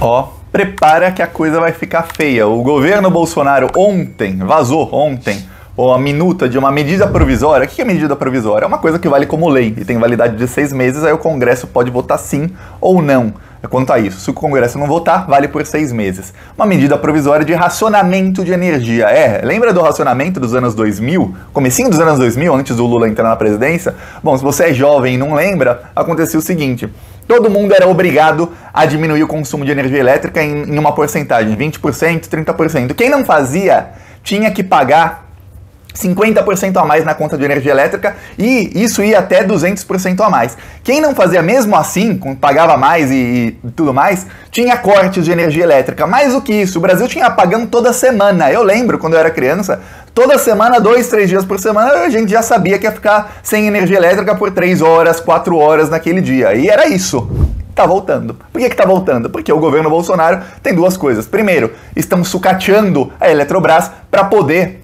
Ó, prepara que a coisa vai ficar feia. O governo Bolsonaro ontem, vazou ontem, ou a minuta de uma medida provisória. O que é medida provisória? É uma coisa que vale como lei e tem validade de seis meses, aí o Congresso pode votar sim ou não. Quanto a isso, se o Congresso não votar, vale por seis meses. Uma medida provisória de racionamento de energia. É, lembra do racionamento dos anos 2000? Comecinho dos anos 2000, antes do Lula entrar na presidência? Bom, se você é jovem e não lembra, aconteceu o seguinte todo mundo era obrigado a diminuir o consumo de energia elétrica em, em uma porcentagem, 20%, 30%. Quem não fazia tinha que pagar 50% a mais na conta de energia elétrica e isso ia até 200% a mais. Quem não fazia mesmo assim, pagava mais e, e, tudo mais, tinha cortes de energia elétrica. Mais do que isso, o Brasil tinha apagão toda semana. Eu lembro quando eu era criança, toda semana, dois, três dias por semana, a gente já sabia que ia ficar sem energia elétrica por três horas, quatro horas naquele dia. E era isso tá voltando. Por que, que tá voltando? Porque o governo Bolsonaro tem duas coisas. Primeiro, estão sucateando a Eletrobras para poder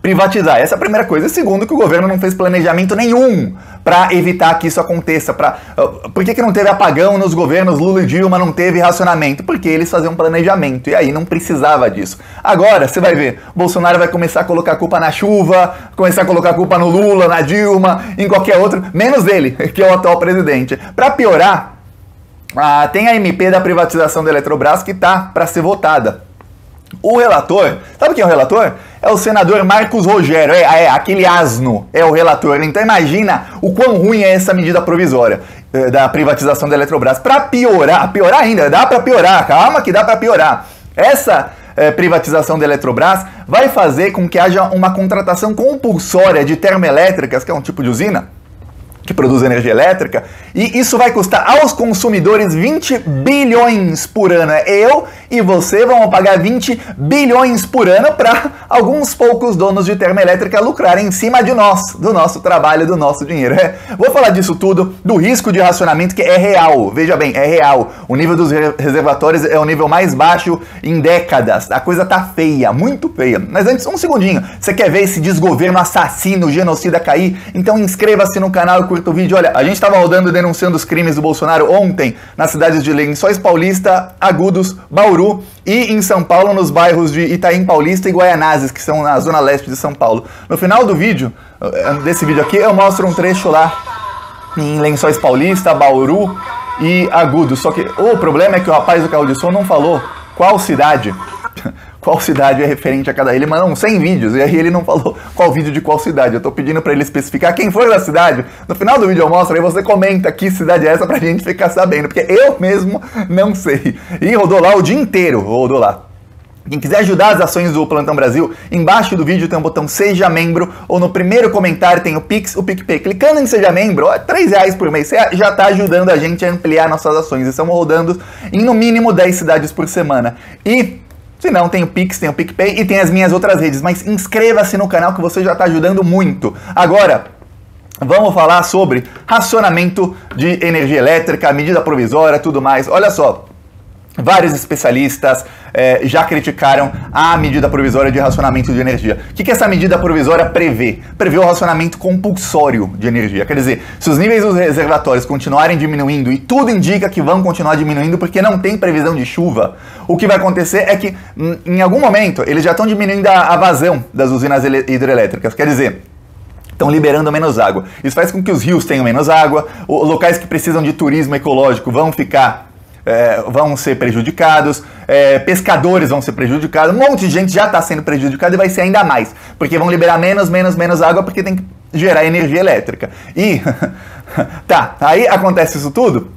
privatizar. Essa é a primeira coisa. E segundo, que o governo não fez planejamento nenhum para evitar que isso aconteça. Pra, uh, por que, que não teve apagão nos governos Lula e Dilma, não teve racionamento? Porque eles faziam planejamento e aí não precisava disso. Agora, você vai ver, Bolsonaro vai começar a colocar culpa na chuva, começar a colocar culpa no Lula, na Dilma, em qualquer outro, menos ele, que é o atual presidente. Para piorar, uh, tem a MP da privatização da Eletrobras que tá para ser votada. O relator, sabe quem é o relator? É o senador Marcos Rogério, é, é, aquele asno, é o relator. Então imagina o quão ruim é essa medida provisória é, da privatização da Eletrobras. Para piorar, piorar ainda, dá para piorar, calma que dá para piorar. Essa é, privatização da Eletrobras vai fazer com que haja uma contratação compulsória de termoelétricas, que é um tipo de usina, que produz energia elétrica, e isso vai custar aos consumidores 20 bilhões por ano. É eu e você vão pagar 20 bilhões por ano para alguns poucos donos de termoelétrica lucrarem em cima de nós, do nosso trabalho, do nosso dinheiro. É, vou falar disso tudo, do risco de racionamento que é real. Veja bem, é real. O nível dos reservatórios é o nível mais baixo em décadas. A coisa tá feia, muito feia. Mas antes, um segundinho. Você quer ver esse desgoverno assassino, genocida cair? Então inscreva-se no canal e curta o vídeo. Olha, a gente estava rodando denunciando os crimes do Bolsonaro ontem nas cidades de Lençóis Paulista, Agudos, Bauru e em São Paulo nos bairros de Itaim Paulista e Guaianazes, que são na zona leste de São Paulo. No final do vídeo, eh, desse vídeo aqui, eu mostro um trecho lá em Lençóis Paulista, Bauru e Agudos. Só que o problema é que o rapaz do carro de som não falou qual cidade qual cidade é referente a cada. Ele mandou 100 vídeos e aí ele não falou qual vídeo de qual cidade. Eu tô pedindo para ele especificar quem foi da cidade. No final do vídeo eu mostro, aí você comenta que cidade é essa pra gente ficar sabendo, porque eu mesmo não sei. E rodou lá o dia inteiro, rodou lá. Quem quiser ajudar as ações do Plantão Brasil, embaixo do vídeo tem um botão Seja Membro, ou no primeiro comentário tem o Pix, o PicPay. Clicando em Seja Membro, ó, 3 reais por mês, você já está ajudando a gente a ampliar nossas ações. Estamos rodando em no mínimo 10 cidades por semana. E se não, tem o Pix, tem o PicPay e tem as minhas outras redes. Mas inscreva-se no canal que você já está ajudando muito. Agora, vamos falar sobre racionamento de energia elétrica, medida provisória, tudo mais. Olha só, Vários especialistas é, já criticaram a medida provisória de racionamento de energia. O que, que essa medida provisória prevê? Prevê o racionamento compulsório de energia. Quer dizer, se os níveis dos reservatórios continuarem diminuindo, e tudo indica que vão continuar diminuindo porque não tem previsão de chuva, o que vai acontecer é que, em algum momento, eles já estão diminuindo a, a vazão das usinas hidrelétricas. Quer dizer, estão liberando menos água. Isso faz com que os rios tenham menos água, locais que precisam de turismo ecológico vão ficar é, vão ser prejudicados, é, pescadores vão ser prejudicados, um monte de gente já está sendo prejudicado e vai ser ainda mais, porque vão liberar menos, menos, menos água porque tem que gerar energia elétrica. E, tá, aí acontece isso tudo,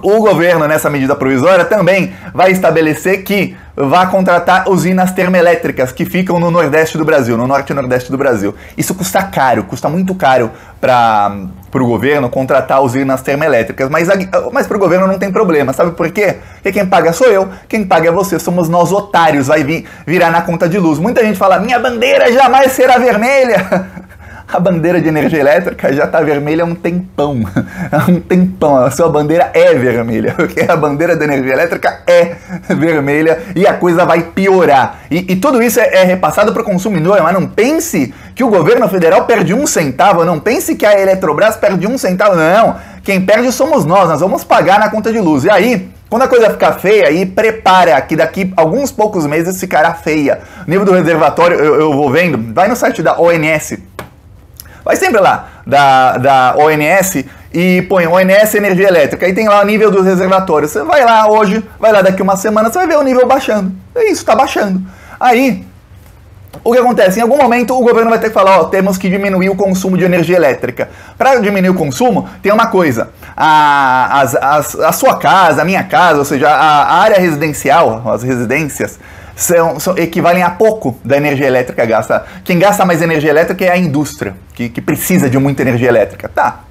o governo, nessa medida provisória, também vai estabelecer que vai contratar usinas termoelétricas que ficam no Nordeste do Brasil, no Norte e Nordeste do Brasil. Isso custa caro, custa muito caro para o governo contratar usinas termoelétricas, mas, mas para o governo não tem problema, sabe por quê? Porque quem paga sou eu, quem paga é você, somos nós otários, vai vir, virar na conta de luz. Muita gente fala, minha bandeira jamais será vermelha. A bandeira de energia elétrica já está vermelha há um tempão. Há um tempão. A sua bandeira é vermelha. Porque a bandeira da energia elétrica é vermelha e a coisa vai piorar. E, e tudo isso é, é repassado para o consumidor. Mas não pense que o governo federal perde um centavo. Não pense que a Eletrobras perde um centavo. Não. Quem perde somos nós. Nós vamos pagar na conta de luz. E aí Quando a coisa ficar feia, aí prepara que daqui alguns poucos meses ficará feia. O nível do reservatório, eu, eu vou vendo, vai no site da ONS. Vai sempre lá, da, da ONS, e põe ONS Energia Elétrica. Aí tem lá o nível dos reservatórios. Você vai lá hoje, vai lá daqui uma semana, você vai ver o nível baixando. É isso, tá baixando. Aí, o que acontece? Em algum momento o governo vai ter que falar, ó, temos que diminuir o consumo de energia elétrica. Para diminuir o consumo, tem uma coisa. A, a, a, sua casa, a minha casa, ou seja, a, a área residencial, as residências, são, são, equivalem a pouco da energia elétrica gasta. Quem gasta mais energia elétrica é a indústria, que, que precisa de muita energia elétrica. Tá,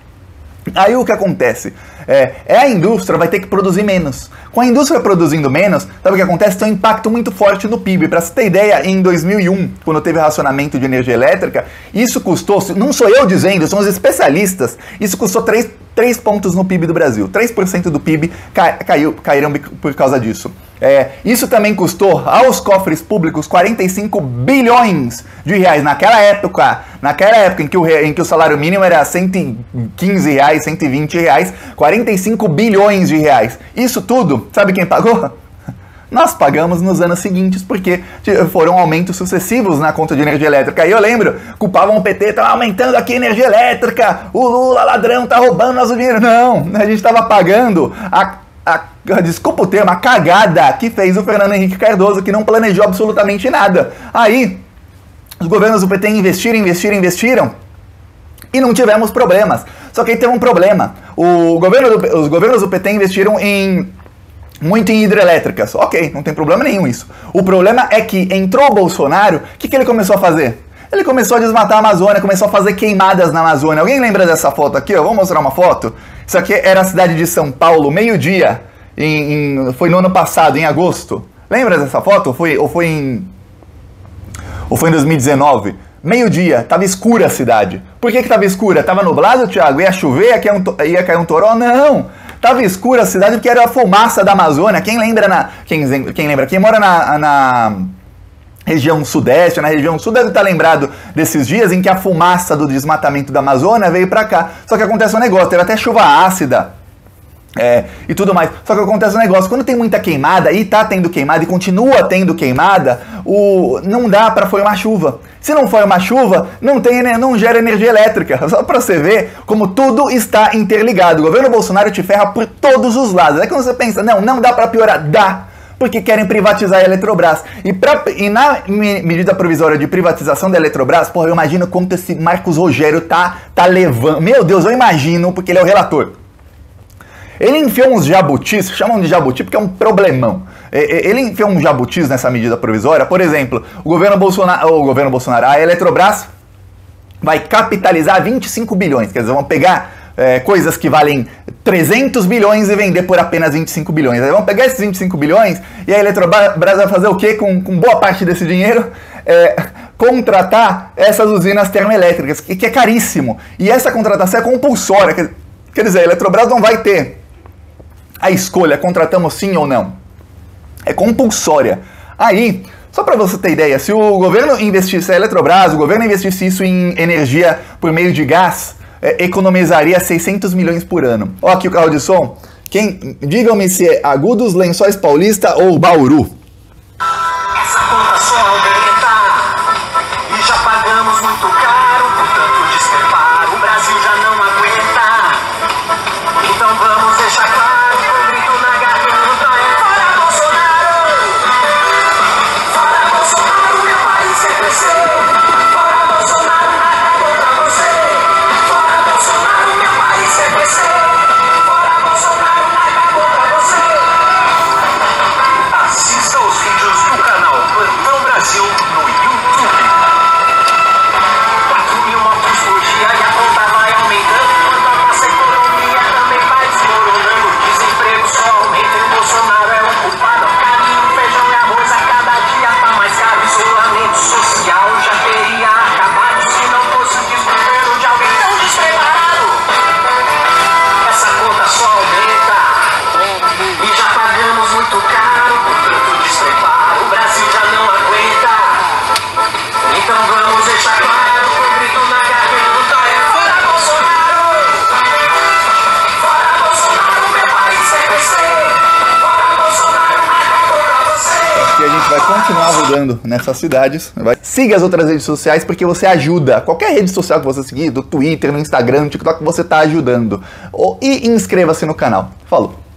Aí o que acontece? É, é, a indústria vai ter que produzir menos. Com a indústria produzindo menos, sabe o que acontece? Tem um impacto muito forte no PIB. Para você ter ideia, em 2001, quando teve racionamento de energia elétrica, isso custou, não sou eu dizendo, são os especialistas, isso custou 3, 3 pontos no PIB do Brasil. 3% do PIB caiu, caíram por causa disso. É, isso também custou aos cofres públicos 45 bilhões de reais. Naquela época, naquela época em que o, em que o salário mínimo era 115 reais, 120 reais, 45 bilhões de reais. Isso tudo, sabe quem pagou? Nós pagamos nos anos seguintes, porque foram aumentos sucessivos na conta de energia elétrica. E eu lembro, culpavam o PT, tá aumentando aqui a energia elétrica, o Lula ladrão tá roubando nosso dinheiro. Não, a gente estava pagando a a, desculpa o termo, a cagada que fez o Fernando Henrique Cardoso, que não planejou absolutamente nada. Aí, os governos do PT investiram, investiram, investiram e não tivemos problemas. Só que aí teve um problema. O governo do, os governos do PT investiram em muito em hidrelétricas. Ok, não tem problema nenhum isso. O problema é que entrou o Bolsonaro, o que, que ele começou a fazer? Ele começou a desmatar a Amazônia, começou a fazer queimadas na Amazônia. Alguém lembra dessa foto aqui? Vamos mostrar uma foto? Isso aqui era a cidade de São Paulo, meio-dia. Em, em, foi no ano passado, em agosto. Lembra dessa foto? Ou foi, ou foi em. Ou foi em 2019? Meio-dia, tava escura a cidade. Por que, que tava escura? Tava nublado, Thiago? Ia chover? Ia cair um, ia cair um toró? Não! Tava escura a cidade porque era a fumaça da Amazônia. Quem lembra na. Quem, quem lembra? Quem mora na, na região sudeste, na região sul, deve estar lembrado desses dias em que a fumaça do desmatamento da Amazônia veio para cá. Só que acontece um negócio, teve até chuva ácida. É, e tudo mais. Só que acontece um negócio, quando tem muita queimada e tá tendo queimada e continua tendo queimada, o não dá para formar chuva. Se não for uma chuva, não tem não gera energia elétrica. Só para você ver como tudo está interligado. O governo Bolsonaro te ferra por todos os lados. É quando você pensa, não, não dá para piorar, dá porque querem privatizar a Eletrobras. E, pra, e na medida provisória de privatização da Eletrobras, porra, eu imagino quanto esse Marcos Rogério tá, tá levando. Meu Deus, eu imagino, porque ele é o relator. Ele enfiou uns jabutis, chamam de jabuti porque é um problemão. Ele enfiou uns jabutis nessa medida provisória. Por exemplo, o governo Bolsonaro, o governo Bolsonaro, a Eletrobras vai capitalizar 25 bilhões. Quer dizer, vão pegar é, coisas que valem 300 bilhões e vender por apenas 25 bilhões. Aí vamos pegar esses 25 bilhões e a Eletrobras vai fazer o quê com, com boa parte desse dinheiro? É, contratar essas usinas termoelétricas, que, que, é caríssimo. E essa contratação é compulsória. Quer, quer dizer, a Eletrobras não vai ter a escolha, contratamos sim ou não. É compulsória. Aí, só para você ter ideia, se o governo investisse, a Eletrobras, o governo investisse isso em energia por meio de gás, é, economizaria 600 milhões por ano. Ó, aqui o carro de som. Quem, digam-me se é Agudos, Lençóis Paulista ou Bauru. Nessas cidades. Vai. Siga as outras redes sociais porque você ajuda. Qualquer rede social que você seguir, do Twitter, no Instagram, no TikTok, você está ajudando. E inscreva-se no canal. Falou!